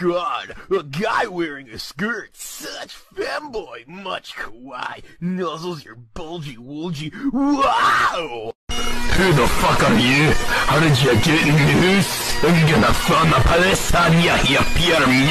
god, a guy wearing a skirt, such femboy, much kawaii, nuzzles your bulgy woolgy, wow! Who the fuck are you? How did you get in the house? I'm gonna throw the police on you, you pure mute.